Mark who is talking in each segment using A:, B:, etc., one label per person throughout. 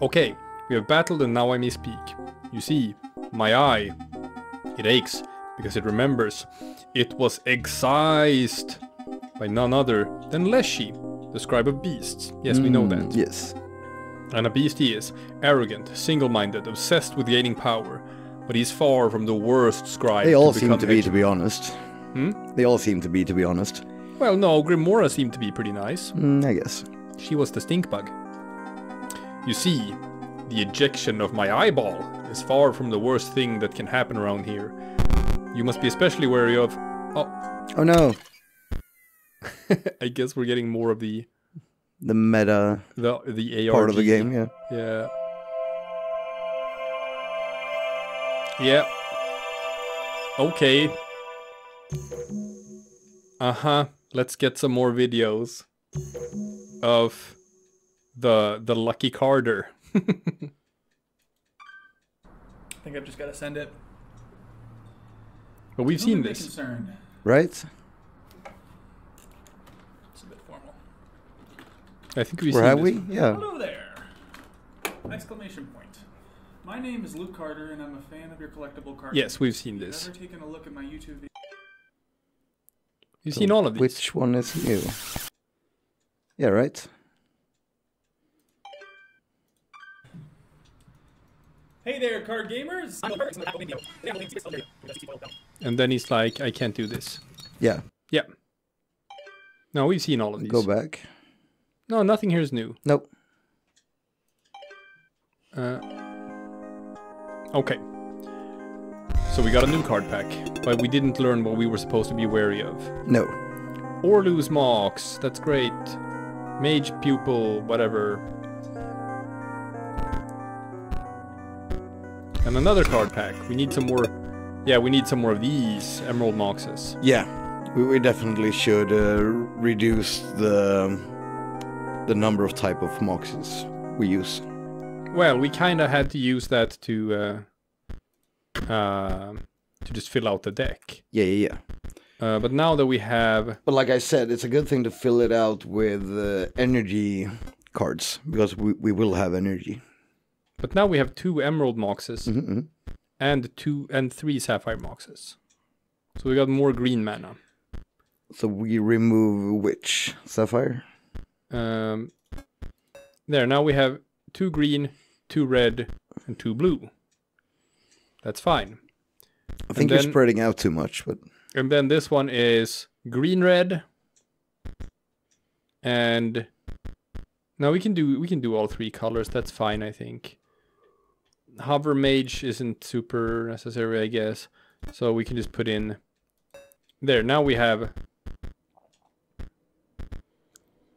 A: Okay, we have battled and now I may speak. You see, my eye, it aches because it remembers. It was excised by none other than Leshy, the scribe of beasts. Yes, we know that.
B: Yes.
A: And a beast he is, arrogant, single-minded, obsessed with gaining power. But he's far from the worst scribe.
B: They all
A: to
B: seem to be, to be honest.
A: Hmm?
B: They all seem to be, to be honest.
A: Well, no, Grimora seemed to be pretty nice.
B: Mm, I guess.
A: She was the stink bug. You see, the ejection of my eyeball is far from the worst thing that can happen around here. You must be especially wary of. Oh,
B: Oh no,
A: I guess we're getting more of the
B: the meta
A: the the AR
B: part of the game. Yeah.
A: Yeah. Yeah. Okay. Uh-huh. Let's get some more videos of the the lucky Carter.
C: I think I've just got to send it.
A: But we've seen this.
C: Concerned.
B: Right.
C: It's a bit formal.
A: I think we've
B: Where
A: seen
B: have
A: this.
B: we? Yeah.
C: Hello there! Exclamation point. My name is Luke Carter, and I'm a fan of your collectible cards.
A: Yes, we've seen
C: Have you
A: this.
C: ever taken a look at my YouTube video?
A: We've seen all of these.
B: Which one is new? Yeah, right.
C: Hey there, card gamers!
A: And then he's like, I can't do this.
B: Yeah.
A: Yeah. No, we've seen all of these.
B: Go back.
A: No, nothing here is new.
B: Nope.
A: Uh, okay. So we got a new card pack, but we didn't learn what we were supposed to be wary of.
B: No.
A: Orlu's Mox, that's great. Mage Pupil, whatever. And another card pack. We need some more. Yeah, we need some more of these Emerald Moxes.
B: Yeah. We, we definitely should uh, reduce the the number of type of moxes we use.
A: Well, we kind of had to use that to uh, uh, to just fill out the deck.
B: Yeah, yeah, yeah.
A: Uh, but now that we have
B: But like I said, it's a good thing to fill it out with uh, energy cards because we, we will have energy.
A: But now we have two Emerald Moxes
B: hmm
A: and two and three Sapphire Moxes. So we got more green mana.
B: So we remove which sapphire?
A: Um, there, now we have two green, two red, and two blue. That's fine.
B: I think
A: then-
B: you're spreading out too much, but
A: And then this one is green red. And now we can do we can do all three colors. That's fine, I think. Hover mage isn't super necessary, I guess. So we can just put in there. Now we have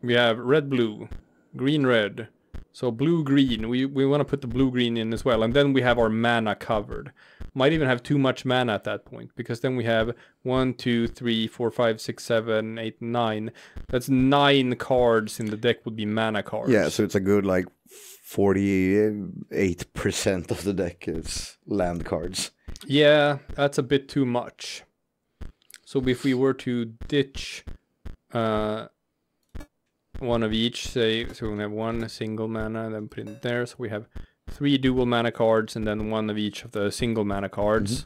A: we have red blue, green red. So blue green. We we want to put the blue green in as well. And then we have our mana covered. Might even have too much mana at that point because then we have one, two, three, four, five, six, seven, eight, nine. That's nine cards in the deck would be mana cards.
B: yeah, so it's a good like forty-eight percent of the deck is land cards.
A: Yeah, that's a bit too much. So if we were to ditch uh, one of each, say, so we have one single mana, then put it there. So we have three dual mana cards and then one of each of the single mana cards.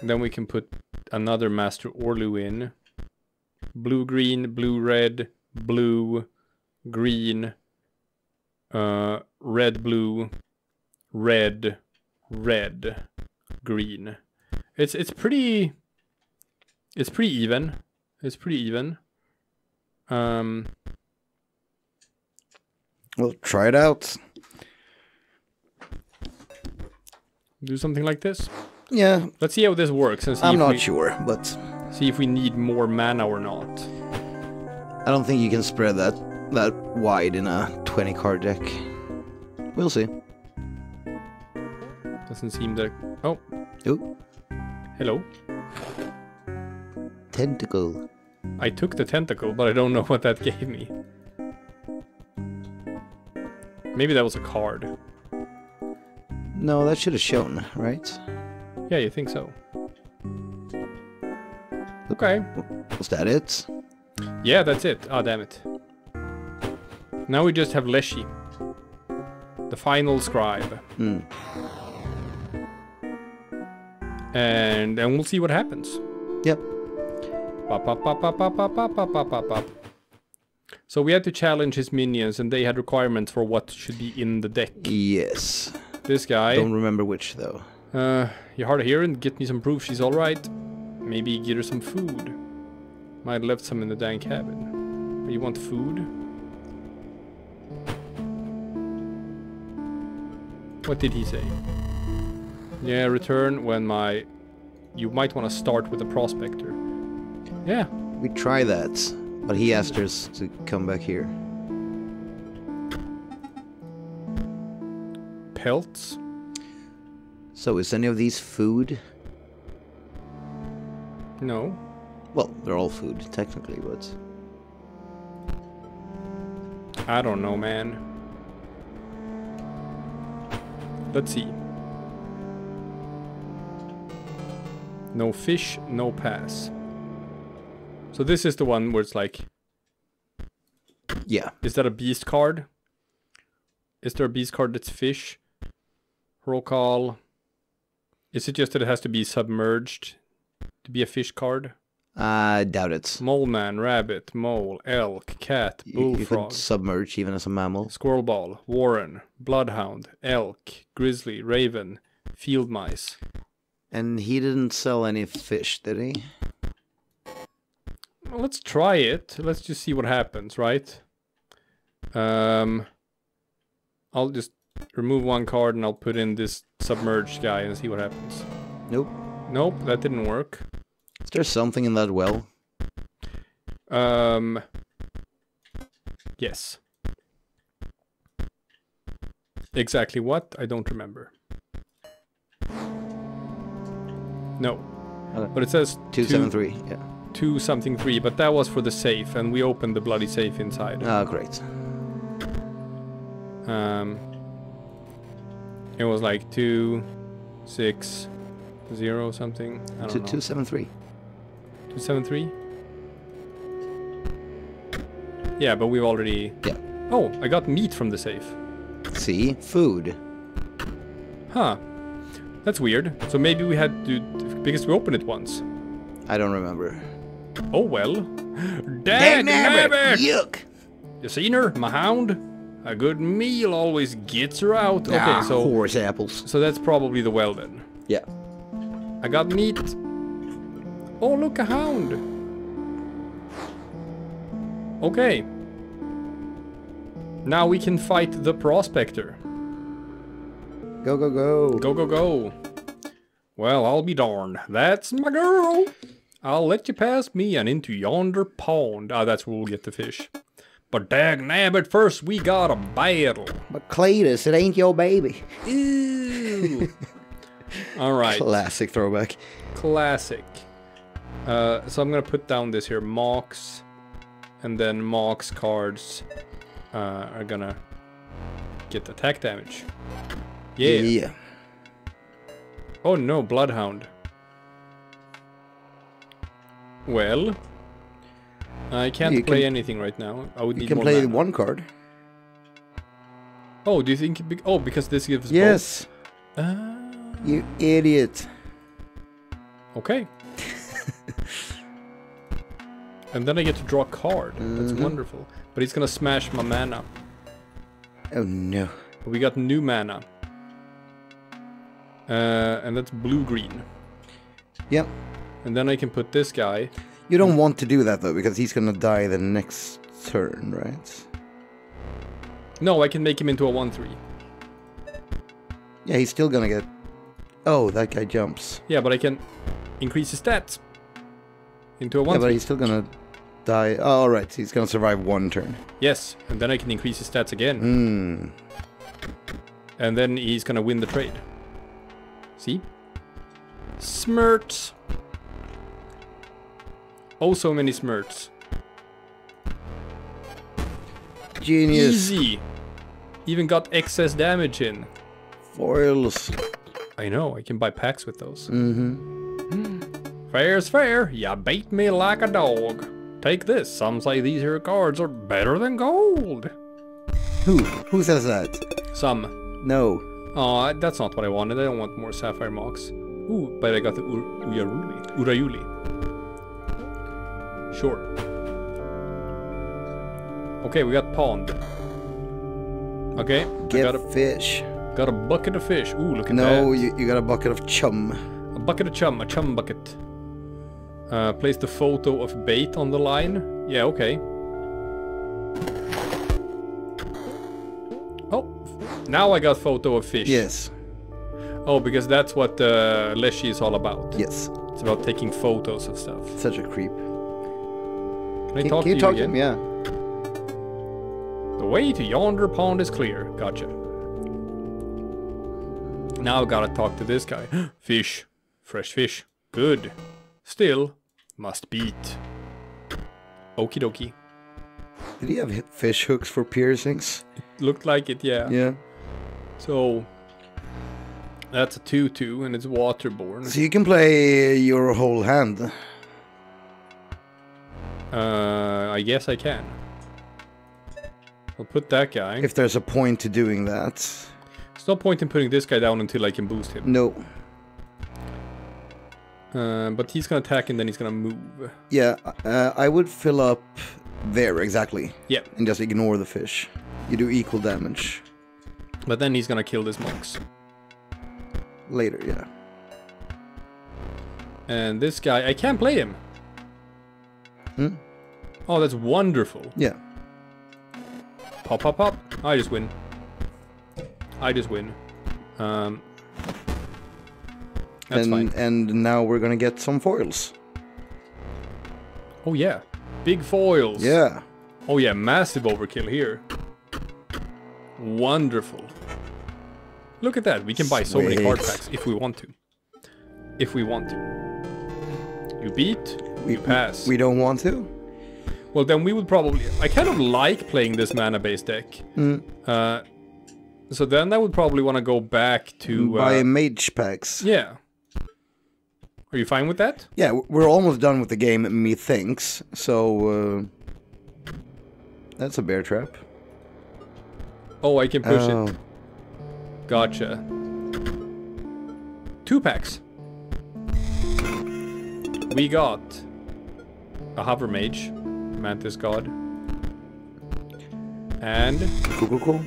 A: Then we can put another Master Orlu in. Blue, green, blue, red, blue, green, uh, red, blue, red, red, green. It's it's pretty it's pretty even. It's pretty even. Um
B: Well, try it out.
A: do something like this.
B: Yeah,
A: Let's see how this works and see
B: I'm not
A: we,
B: sure, but
A: see if we need more mana or not.
B: I don't think you can spread that that wide in a 20 card deck. We'll see.
A: Doesn't seem that Oh,
B: Ooh,
A: hello.
B: tentacle.
A: I took the tentacle, but I don't know what that gave me. Maybe that was a card.
B: No, that should have shown, right?
A: Yeah, you think so? Okay.
B: Was that it?
A: Yeah, that's it. Ah, damn it. Now we just have Leshy. The final scribe.
B: Hmm.
A: And then we'll see what happens.
B: Yep.
A: Pop, pop, pop, pop, pop, pop, pop, pop, pop, pop, pop. So we had to challenge his minions, and they had requirements for what should be in the deck.
B: Yes.
A: This guy,
B: Don't remember which though.
A: uh, you're hard of hearing. Get me some proof she's all right. Maybe get her some food. Might have left some in the dang cabin. You want food? What did he say? Yeah, return when my. You might want to start with a prospector. Yeah,
B: We try that, but he asked us to come back here.
A: pelts.
B: So is any of these food?
A: No.
B: Well, they're all food technically, but
A: I don't know, man. Let's see. No fish, no pass. So this is the one where it's like,
B: yeah.
A: is that a beast card? Is there a beast card that's fish? Roll call. Is it just that it has to be submerged to be a fish card?
B: I doubt it.
A: Mole man, rabbit, mole, elk, cat,
B: You, you could submerge even as a mammal.
A: Squirrel ball, warren, bloodhound, elk, grizzly, raven, field mice.
B: And he didn't sell any fish, did he?
A: Well, let's try it. Let's just see what happens, right? Um, I'll just remove one card and I'll put in this submerged guy and see what happens.
B: Nope.
A: Nope, that didn't work.
B: Is there something in that well?
A: Um, yes. Exactly what? I don't remember. No.
B: Okay.
A: But it says
B: Two seven three. Yeah.
A: two something three, but that was for the safe, and we opened the bloody safe inside.
B: Ah, great.
A: Um, it was like two, six, zero something. I don't
B: Two
A: know.
B: two seven three.
A: Two seven three. Yeah, but we've already.
B: Yeah.
A: Oh, I got meat from the safe.
B: See, food.
A: Huh. That's weird. So maybe we had to because we opened it once.
B: I don't remember.
A: Oh well. Dag nabbit!
B: Yuck!
A: You seen her, my hound? A good meal always gets her out. Okay,
B: ah,
A: so
B: horse apples.
A: so that's probably the well then.
B: Yeah.
A: I got meat. Oh, look, a hound. Okay. Now we can fight the prospector.
B: Go go go.
A: Go, go, go. Well, I'll be darned. That's my girl. I'll let you pass me and into yonder pond. Ah, that's where we'll get the fish. But dag nabbit, first we got a battle.
B: But Cletus, it ain't your baby.
A: Ew. All right.
B: Classic throwback.
A: Classic. Uh, so I'm gonna put down this here Mox, and then Mox cards uh, are gonna get attack damage. Yeah.
B: Yeah.
A: Oh no, Bloodhound. Well, I can't
B: You
A: play
B: can-
A: anything right now. I would
B: You
A: need
B: can
A: more
B: play
A: mana.
B: one card.
A: Oh, do you think? Be- oh, because this gives.
B: Yes.
A: Ah,
B: You idiot.
A: okay. and then I get to draw a card. That's
B: Mhm.
A: wonderful. But he's gonna smash my mana.
B: Oh no.
A: But We got new mana. Uh, and that's blue green.
B: Yep.
A: And then I can put this guy.
B: You don't want to do that though, because he's gonna die the next turn, right?
A: No, I can make him into a 1 3.
B: Yeah, he's still gonna get. Oh, that guy jumps.
A: Yeah, but I can increase his stats into a 1
B: Yeah, but he's still gonna die. Oh, alright, he's gonna survive one turn.
A: Yes, and then I can increase his stats again.
B: Hmm.
A: And then he's gonna win the trade. See? Smirts. Oh, so many smirts.
B: Genius.
A: Easy. Even got excess damage in.
B: Foils.
A: I know, I can buy packs with those.
B: Mm-hmm.
A: Fair's fair. Ya bait me like a dog. Take this. Some say these here cards are better than gold.
B: Who? Who says that?
A: Some.
B: No.
A: Oh, that's not what I wanted. I don't want more sapphire mox. Ooh, but I got the Ur- Uyaruli. Urayuli. Sure. Okay, we got pond. Okay,
B: Get
A: got
B: a fish.
A: got a bucket of fish. Ooh, look at
B: No,
A: that.
B: you, you got a bucket of chum.
A: A bucket of chum, a chum bucket. Uh, place the photo of bait on the line. Yeah, okay. Oh, now I got photo of fish.
B: Yes.
A: Oh, because that's what uh, Leshy is all about.
B: Yes.
A: It's about taking photos of stuff.
B: Such a creep.
A: Can I
B: Can,
A: talk
B: can you
A: to
B: talk
A: you
B: to him? Yeah.
A: The way to yonder pond is clear. Gotcha. Now I gotta talk to this guy. fish. Fresh fish. Good. Still, must beat. Okie dokie.
B: Did he have fish hooks for piercings?
A: Looked like it, yeah.
B: Yeah.
A: So, that's a 2-2 and it's waterborne.
B: So you can play your whole hand.
A: Uh, I guess I can. I'll put that guy.
B: If there's a point to doing that.
A: There's no point in putting this guy down until I can boost him.
B: No.
A: Uh, but he's gonna attack and then he's gonna move.
B: Yeah, uh, I would fill up there exactly
A: Yeah,
B: and just ignore the fish. You do equal damage
A: but then he's gonna kill this mox.
B: later. Yeah.
A: And this guy, I can't play him.
B: Hmm?
A: Oh, that's wonderful.
B: Yeah.
A: Pop, pop, pop. I just win. I just win. Um, that's
B: and
A: fine.
B: and now we're gonna get some foils.
A: Oh yeah, big foils.
B: Yeah.
A: Oh yeah, massive overkill here. Wonderful. Look at that. We can buy so many card packs if we want to. If we want to. You beat,
B: We
A: you pass.
B: We don't want to.
A: well, then we would probably. I kind of like playing this mana based deck.
B: Mm.
A: Uh, so then I would probably want to go back to.
B: Buy
A: Uh,
B: mage packs.
A: yeah. Are you fine with that?
B: Yeah, we're almost done with the game, methinks. So uh, that's a bear trap.
A: Oh, I can push
B: Oh.
A: it. Gotcha. Two packs. We got a hover mage, mantis god, and
B: Cool, cool, cool.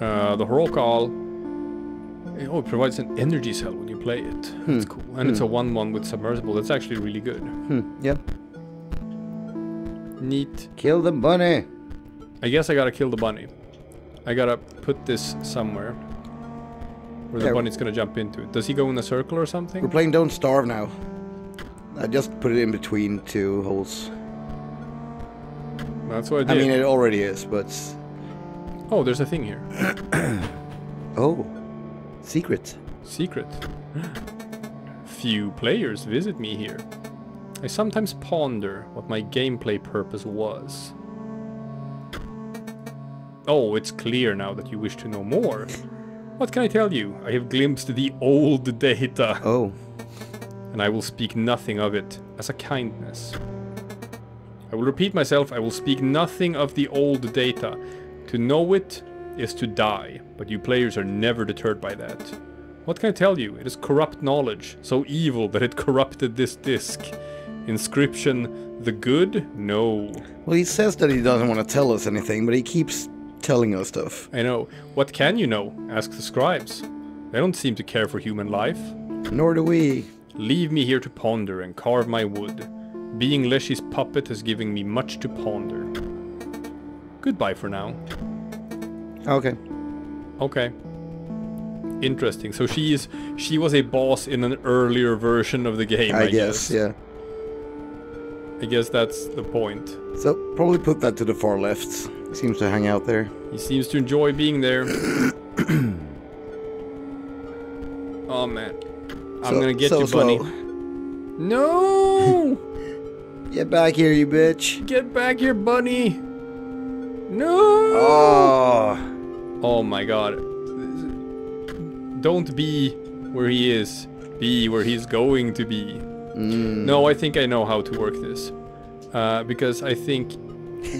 A: uh, the Horokal. Oh, it provides an energy cell play it. That's cool. And it's a 1-1 with submersible. That's actually really good.
B: Hmm. Yeah.
A: Neat.
B: Kill the bunny.
A: I guess I gotta kill the bunny. I gotta put this somewhere. Where the
B: Yeah.
A: bunny's gonna jump into it. Does he go in a circle or something?
B: We're playing Don't Starve now. I just put it in between two holes.
A: That's what I did.
B: I mean, it already is, but
A: oh, there's a thing here.
B: oh, secret.
A: Secret. Few players visit me here. I sometimes ponder what my gameplay purpose was. Oh, it's clear now that you wish to know more. What can I tell you? I have glimpsed the old data.
B: Oh,
A: and I will speak nothing of it as a kindness. I will repeat myself, I will speak nothing of the old data. To know it is to die, but you players are never deterred by that. What can I tell you? It is corrupt knowledge, so evil that it corrupted this disc. Inscryption, the good? No.
B: well, he says that he doesn't want to tell us anything, but he keeps telling us stuff.
A: I know. What can you know? Ask the scribes. They don't seem to care for human life.
B: Nor do we.
A: Leave me here to ponder and carve my wood. Being Leshy's puppet has given me much to ponder. Goodbye for now.
B: Okay.
A: Okay. Interesting. So she is she was a boss in an earlier version of the game, I,
B: I guess, yeah.
A: I guess that's the point.
B: So probably put that to the far left. He seems to hang out there.
A: He seems to enjoy being there. oh man. I'm
B: So-
A: gonna get
B: so
A: you, bunny. No!
B: Get back here, you bitch.
A: Get back here, bunny! No!
B: Oh.
A: Oh my god. Don't be where he is. Be where he's going to be.
B: Mm.
A: No, I think I know how to work this. Uh, because I think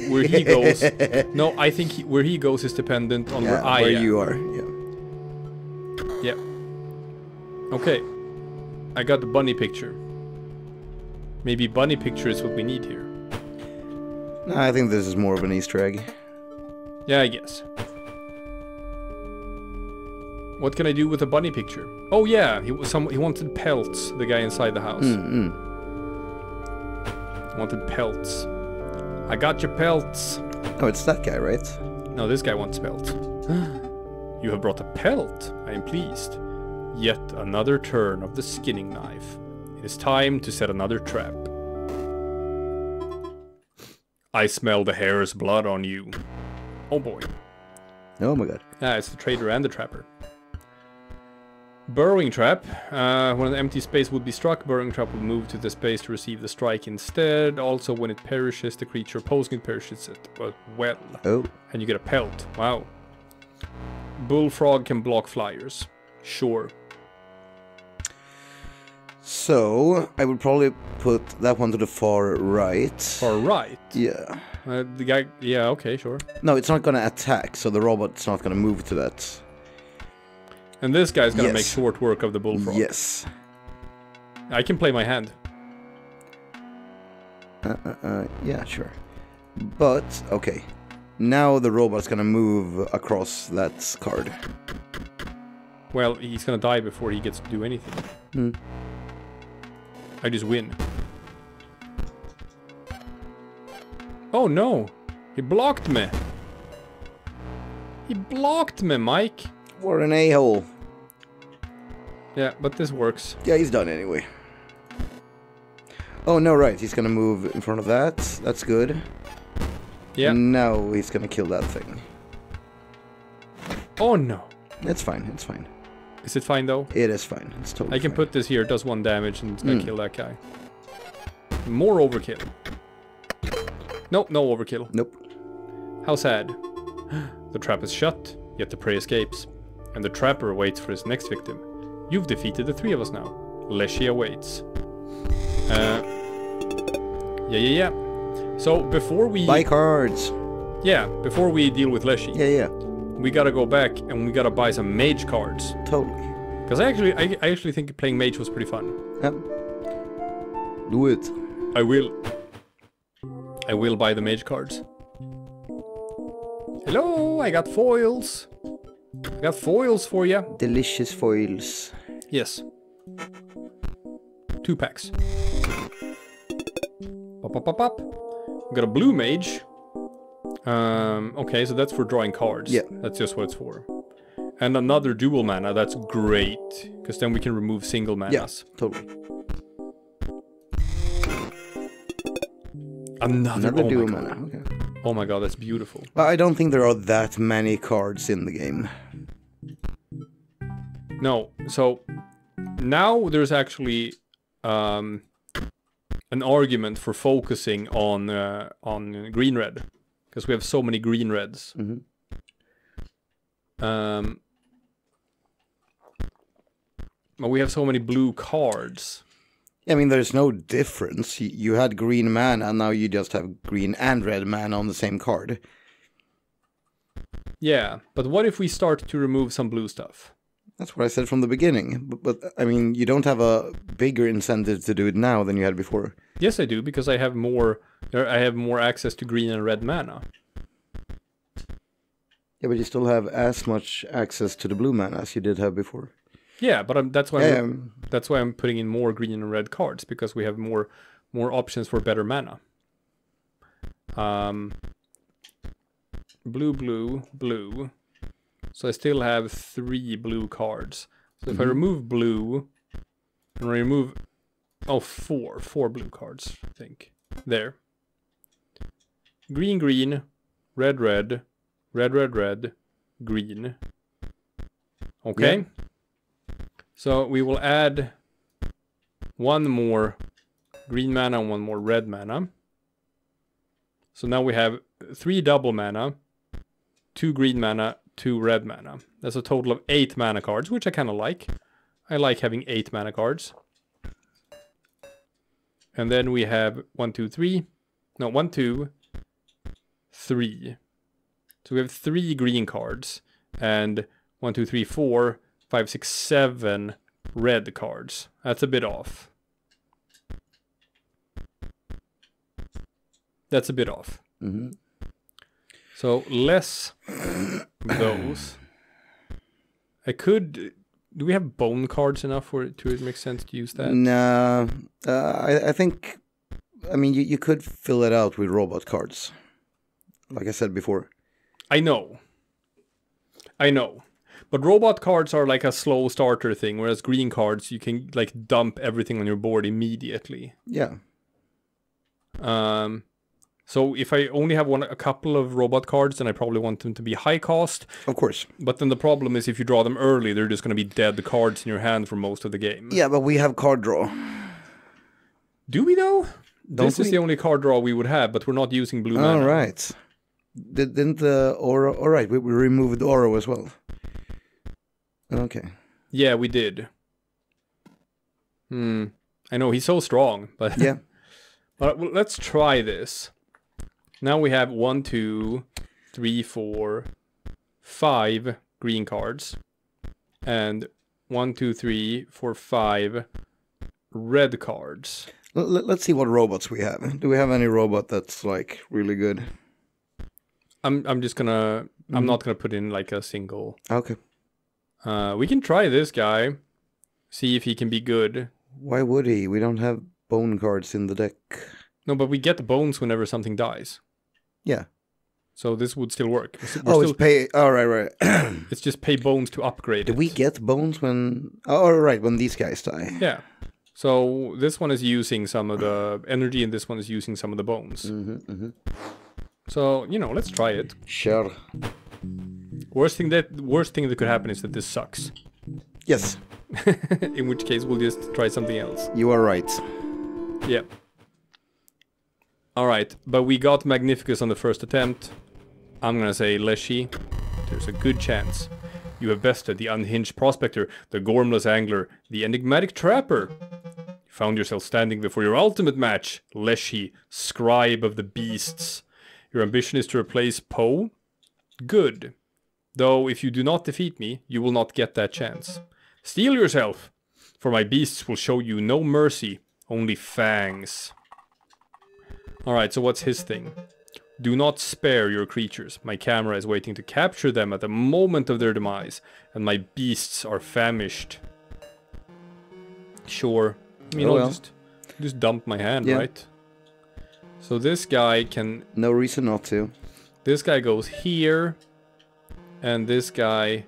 A: where he goes. no, I think he, where he goes is dependent on where
B: Yeah,
A: I
B: where
A: am.
B: you are. Yeah.
A: Yeah. Okay. I got the bunny picture. Maybe bunny picture is what we need here.
B: No, I think this is more of an Easter egg.
A: Yeah, I guess. What can I do with a bunny picture? Oh yeah, he was some he wanted pelts. The guy inside the house
B: Mm-mm.
A: wanted pelts. I got your pelts.
B: Oh, it's that guy, right?
A: No, this guy wants pelts. you have brought a pelt. I am pleased. Yet another turn of the skinning knife. It is time to set another trap. I smell the hare's blood on you. Oh boy.
B: Oh my god.
A: Ah, it's the trader and the trapper. Burrowing trap. Uh, when an empty space would be struck, burrowing trap will move to the space to receive the strike instead. Also, when it perishes, the creature opposing it perishes it but well.
B: Oh.
A: And you get a pelt. Wow. Bullfrog can block flyers. Sure.
B: So, I would probably put that one to the far right.
A: Far right.
B: Yeah.
A: Uh, the guy. Yeah. Okay. Sure.
B: No, it's not gonna attack, so the robot's not gonna move to that.
A: And this guy's gonna make short work of the bullfrog.
B: Yes.
A: I can play my hand.
B: Uh, uh, uh, yeah, sure. But, okay. Now the robot's gonna move across that card.
A: Well, he's gonna die before he gets to do anything.
B: Hmm.
A: I just win. Oh no! He blocked me! He blocked me, Mike!
B: What an a-hole.
A: Yeah, but this works.
B: Yeah, he's done anyway. Oh, no, right. He's gonna move in front of that. That's good.
A: Yeah.
B: Now he's gonna kill that thing.
A: Oh no!
B: It's fine. It's fine.
A: Is it fine though?
B: It is fine. It's totally
A: I can
B: fine.
A: put this here, it does one damage, and it's gonna
B: Mm.
A: kill that guy. More overkill. Nope, no overkill.
B: Nope.
A: How sad. The trap is shut, yet the prey escapes. And the trapper waits for his next victim. You've defeated the three of us now. Leshy awaits. Uh, yeah, yeah, yeah. So before we,
B: Buy cards.
A: yeah, before we deal with Leshy,
B: Yeah, yeah.
A: we gotta go back and we gotta buy some mage cards.
B: Totally.
A: Because I actually, I, I actually think playing mage was pretty fun.
B: Yep. Do it.
A: I will. I will buy the mage cards. Hello, I got foils. I got foils for you.
B: Delicious foils.
A: Yes. Two packs. Pop, pop, pop, pop. Got a blue mage. Um, okay, so that's for drawing cards.
B: Yeah.
A: That's just what it's for. And another dual mana, that's great. Because then we can remove single manas.
B: Yes, totally.
A: Another,
B: Another
A: oh
B: dual mana. Okay.
A: Oh my god, that's beautiful.
B: I don't think there are that many cards in the game.
A: No, so now there's actually um, an argument for focusing on uh, on green red because we have so many green reds.
B: Mhm.
A: Um, but we have so many blue cards.
B: I mean, there's no difference. You had green mana, and now you just have green and red mana on the same card.
A: Yeah, but what if we start to remove some blue stuff?
B: That's what I said from the beginning. But, but I mean, you don't have a bigger incentive to do it now than you had before.
A: Yes, I do because I have more. er, I have more access to green and red mana.
B: Yeah, but you still have as much access to the blue mana as you did have before.
A: Yeah, but I'm, that's why I'm,
B: Um,
A: That's why I'm putting in more green and red cards because we have more more options for better mana. Um, blue, blue, blue. So I still have three blue cards. So if I
B: Mhm.
A: remove blue and remove oh four four blue cards, I think there. Green, green, red, red, red, red, red, green. Okay. So we will add one more green mana and one more red mana. So now we have three double mana, two green mana, two red mana. That's a total of eight mana cards, which I kind of like. I like having eight mana cards. And then we have one, two, three. No, one, two, three. So we have three green cards and one, two, three, four, five, six, seven red cards. That's a bit off. That's a bit off.
B: hmm
A: So less those. I could. Do we have bone cards enough for it to make sense to use that?
B: Nah, uh, I, I think, I mean, you, you could fill it out with robot cards. Like I said before.
A: I know. I know. But robot cards are like a slow starter thing, whereas green cards you can like dump everything on your board immediately.
B: Yeah.
A: Um, so if I only have one, a couple of robot cards, then I probably want them to be high cost.
B: Of course.
A: But then the problem is if you draw them early, they're just going to be dead cards in your hand for most of the game.
B: Yeah, but we have card draw.
A: Do we though?
B: Don't
A: this is the only card draw we would have, but we're not using blue mana.
B: right. Did, didn't the Oro? All right, we, we removed Oro as well. Okay.
A: Yeah, we did. Hmm. I know he's so strong, but
B: Yeah.
A: But well, let's try this. Now we have one, two, three, four, five green cards, and one, two, three, four, five red cards.
B: Let's see what robots we have. Do we have any robot that's like really good?
A: I'm I'm just gonna I'm
B: Mhm.
A: not gonna put in like a single.
B: Okay.
A: Uh, we can try this guy, see if he can be good.
B: Why would he? We don't have bone cards in the deck.
A: No, but we get the bones whenever something dies,
B: Yeah.
A: so this would still work. We're
B: oh,
A: still,
B: it's pay. All right, right.
A: it's just pay bones to upgrade
B: Do
A: it.
B: we get bones when? Oh, all right, when these guys die.
A: Yeah. So this one is using some of the energy, and this one is using some of the bones.
B: hmm hmm
A: So you know, let's try it.
B: Sure.
A: Worst thing that worst thing that could happen is that this sucks.
B: Yes,
A: In which case, we'll just try something else.
B: you are right.
A: Yeah. All right, but we got Magnificus on the first attempt. I'm gonna say Leshy. There's a good chance. You have bested the unhinged prospector, the gormless angler, the enigmatic trapper. You found yourself standing before your ultimate match, Leshy, scribe of the beasts. Your ambition is to replace Poe? Good. Though if you do not defeat me, you will not get that chance. Steel yourself, for my beasts will show you no mercy, only fangs. Alright, so what's his thing? Do not spare your creatures. My camera is waiting to capture them at the moment of their demise, and my beasts are famished. Sure. I mean,
B: Oh
A: I'll
B: well.
A: just, just dump my hand,
B: Yeah.
A: right? So this guy can...
B: No reason not to.
A: This guy goes here, and this guy...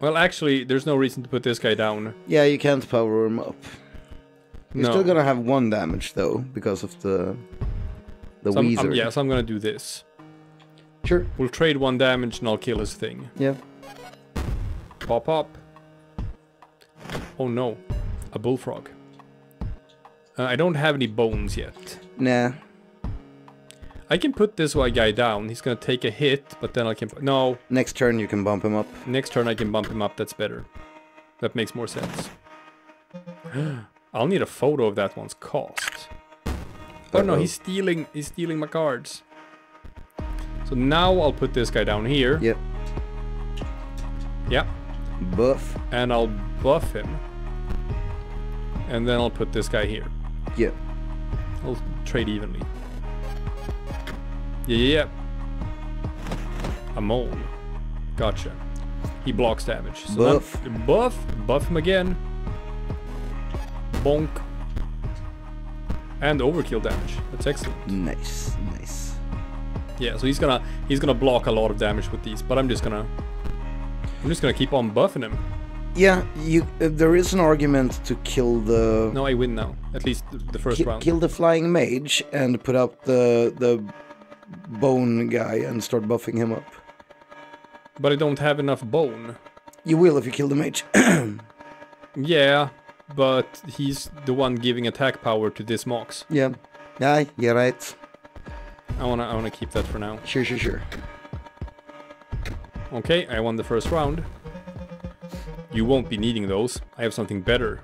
A: Well, actually, there's no reason to put this guy down.
B: Yeah, you can't power him up. You're
A: no.
B: still gonna have one damage though, because of the the
A: So I'm-
B: Weezer.
A: I'm- yeah, so I'm gonna do this.
B: Sure.
A: We'll trade one damage and I'll kill his thing.
B: Yeah.
A: Pop up. Oh no, a bullfrog. Uh, I don't have any bones yet.
B: Nah.
A: I can put this white guy down. He's gonna take a hit, but then I can. No,
B: Next turn you can bump him up.
A: next turn I can bump him up. That's better. That makes more sense. I'll need a photo of that one's cost. Oh no, he's stealing. He's stealing my cards. So now I'll put this guy down here.
B: Yep.
A: Yep.
B: Buff.
A: and I'll buff him. And then I'll put this guy here.
B: Yep.
A: I'll trade evenly. Yeah, yeah, yeah. A mole. Gotcha. He blocks damage. So
B: Buff.
A: buff. Buff him again. Bonk. And overkill damage. That's excellent.
B: Nice. Nice.
A: Yeah, so he's gonna he's gonna block a lot of damage with these, but I'm just gonna I'm just gonna keep on buffing him.
B: Yeah, you. Uh, there is an argument to kill the
A: No, I win now. At least th- the first
B: ki-
A: round.
B: kill the flying mage and put up the the bone guy and start buffing him up.
A: But I don't have enough bone.
B: You will if you kill the mage.
A: Yeah, but he's the one giving attack power to this Mox.
B: yeah. Yeah, you're right.
A: I wanna I wanna keep that for now.
B: Sure, sure, sure.
A: Okay, I won the first round. You won't be needing those. I have something better.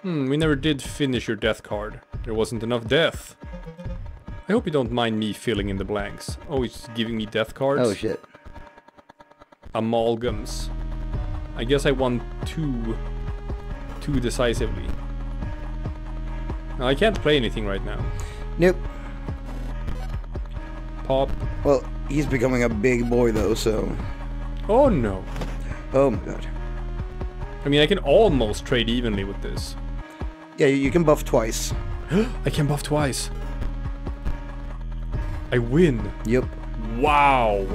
A: Hmm, we never did finish your death card. There wasn't enough death. I hope you don't mind me filling in the blanks. Oh, he's giving me death cards.
B: Oh shit.
A: Amalgams. I guess I won two, two decisively. Now, I can't play anything right now.
B: Nope.
A: Pop.
B: Well, he's becoming a big boy though, so.
A: Oh no.
B: Oh my god.
A: I mean, I can almost trade evenly with this.
B: Yeah, you can buff twice.
A: I can buff twice. I win.
B: Yep.
A: Wow.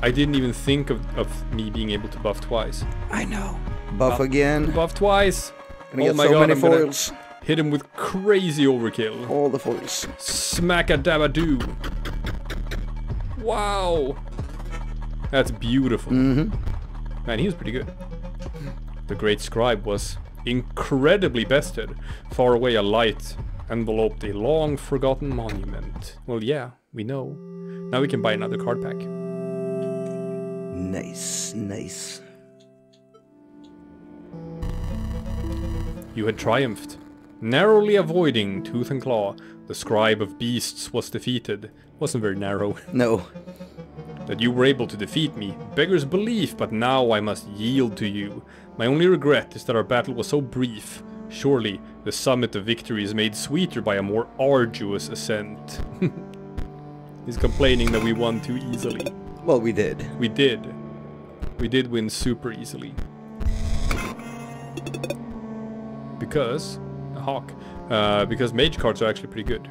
A: I didn't even think of, of me being able to buff twice.
B: I know. Buff again.
A: Buff twice.
B: Gonna
A: oh
B: get
A: my
B: so
A: god,
B: many foils.
A: hit him with crazy overkill.
B: All the foils.
A: Smack a dab a doo. Wow. That's beautiful.
B: Mm-hmm.
A: Man, he was pretty good. The Great Scribe was incredibly bested. Far away a light enveloped a long forgotten monument. Well, yeah, we know. Now we can buy another card pack.
B: Nice, nice.
A: You had triumphed. Narrowly avoiding Tooth and Claw, the Scribe of Beasts was defeated. Wasn't very narrow.
B: No.
A: That you were able to defeat me beggars belief, but now I must yield to you. My only regret is that our battle was so brief. Surely, the summit of victory is made sweeter by a more arduous ascent. He's complaining that we won too easily.
B: Well, we did.
A: We did. We did win super easily. Because... A hawk. Uh, because mage cards are actually pretty good.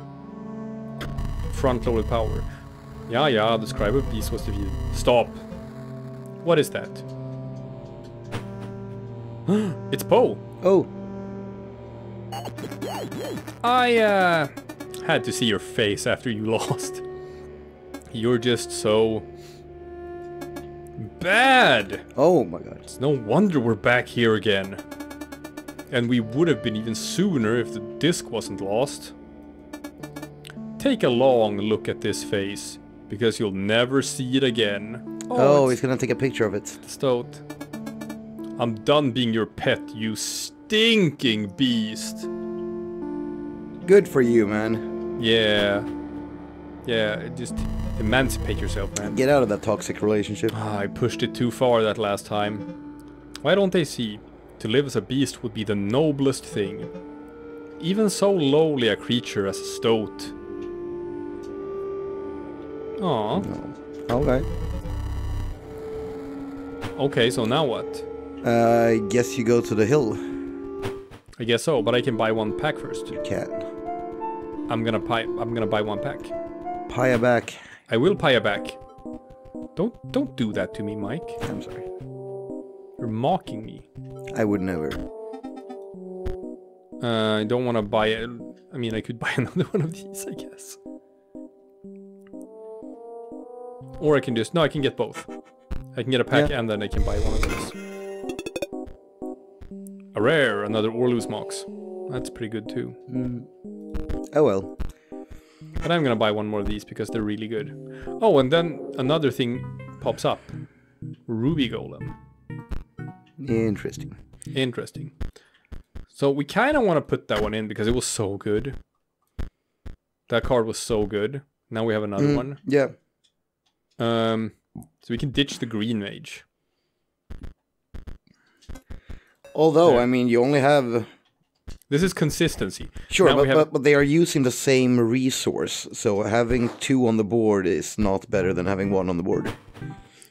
A: Front-loaded power. Yeah, yeah, the Scribe of Beast was defeated. Stop. What is that? it's Poe.
B: Oh,
A: I, uh, had to see your face after you lost. You're just so... bad!
B: oh my god.
A: It's no wonder we're back here again. And we would have been even sooner if the disc wasn't lost. Take a long look at this face, because you'll never see it again.
B: Oh,
A: it's
B: he's gonna take a picture of it.
A: Stoat. I'm done being your pet, you stinking beast.
B: Good for you, man.
A: Yeah. Yeah, just emancipate yourself, man.
B: Get out of that toxic relationship.
A: Ah, I pushed it too far that last time. Why don't they see? To live as a beast would be the noblest thing. Even so lowly a creature as a stoat. Aw.
B: No. Okay.
A: Okay, so now what?
B: Uh, I guess you go to the hill.
A: I guess so, but I can buy one pack first.
B: You can.
A: I'm gonna buy. I'm gonna buy one pack.
B: Paya back.
A: I will pay a back. Don't don't do that to me, Mike.
B: I'm sorry.
A: You're mocking me.
B: I would never.
A: Uh, I don't want to buy it. I mean, I could buy another one of these, I guess. Or I can just no, I can get both. I can get a pack
B: Yeah.
A: and then I can buy one of these. A rare, another Orlu's Mox. That's pretty good too.
B: Mm. Oh well.
A: But I'm gonna buy one more of these because they're really good. Oh, and then another thing pops up. Ruby Golem.
B: Interesting.
A: Interesting. So we kind of want to put that one in because it was so good. That card was so good. Now we have another
B: Mm,
A: one.
B: Yeah.
A: Um, so we can ditch the green mage.
B: Although,
A: Yeah.
B: I mean, you only have
A: This is consistency.
B: Sure, but,
A: have-
B: but, but they are using the same resource, so having two on the board is not better than having one on the board.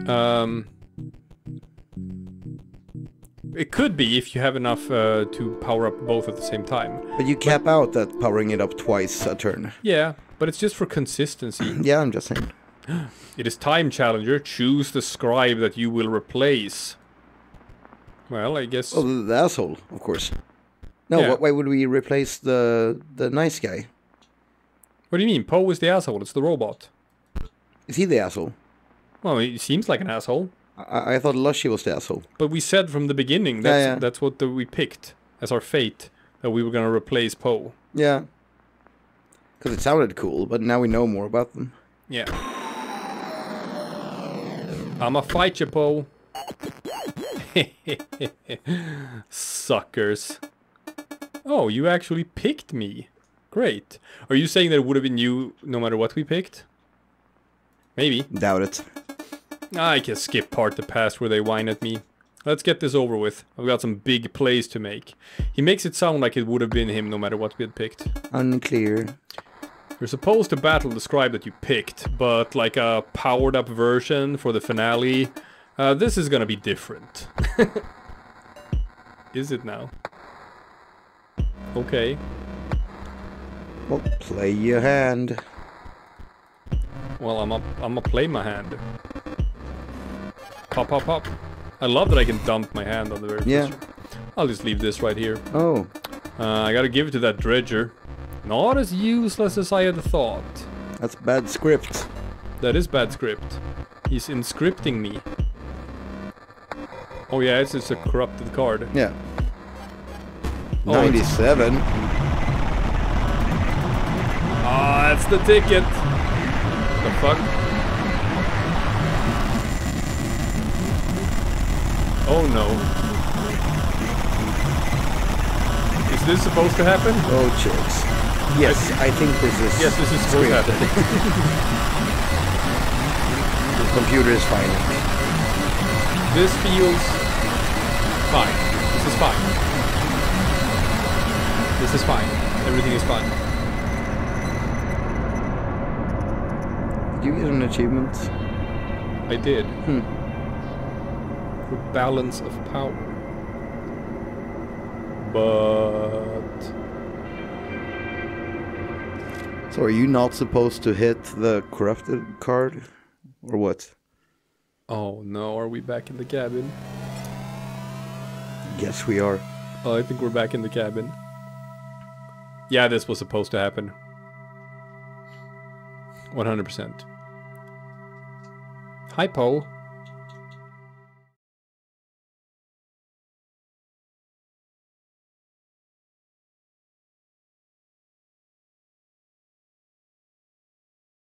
A: Um, it could be if you have enough uh, to power up both at the same time.
B: But you cap out that powering it up twice a turn.
A: Yeah, but it's just for consistency.
B: Yeah, I'm just saying.
A: It is time, challenger. Choose the scribe that you will replace. Well, I guess.
B: Oh, the, the asshole, of course. No,
A: Yeah.
B: wh- why would we replace the the nice guy?
A: What do you mean? Poe is the asshole. It's the robot.
B: Is he the asshole?
A: Well, he seems like an asshole.
B: I, I thought Lushy was the asshole.
A: But we said from the beginning that's
B: yeah.
A: that's what the, we picked as our fate that we were gonna replace Poe.
B: Yeah. Because it sounded cool, but now we know more about them.
A: Yeah. I'ma fight you, Poe. Suckers. Oh, you actually picked me. Great. Are you saying that it would have been you no matter what we picked? Maybe.
B: Doubt it.
A: I can skip part the past where they whine at me. Let's get this over with. I've got some big plays to make. He makes it sound like it would have been him no matter what we had picked.
B: Unclear.
A: You're supposed to battle the scribe that you picked, but like a powered up version for the finale, uh, this is gonna be different. is it now? Okay.
B: Well, play your hand.
A: Well, I'm up. I'm gonna play my hand. Pop, pop, pop. I love that I can dump my hand on the very
B: Yeah.
A: first- I'll just leave this right here.
B: Oh,
A: Uh, I gotta give it to that dredger. Not as useless as I had thought.
B: that's bad script.
A: That is bad script. He's inscripting me. Oh yeah, it's just a corrupted card.
B: Yeah.
A: Oh,
B: 97.
A: Ah, that's the ticket. The fuck? Oh no. Is this supposed to happen?
B: Oh, chicks. Yes, I think this is.
A: Yes, this is supposed to happen.
B: The computer is fine.
A: This feels fine. This is fine. This is fine. Everything is fine.
B: Did you get an achievement?
A: I did.
B: Hmm.
A: For balance of power. But
B: So are you not supposed to hit the corrupted card? Or what?
A: oh no, are we back in the cabin?
B: Yes, we are.
A: Oh, I think we're back in the cabin. Yeah, this was supposed to happen. 100%. Hi, Poe.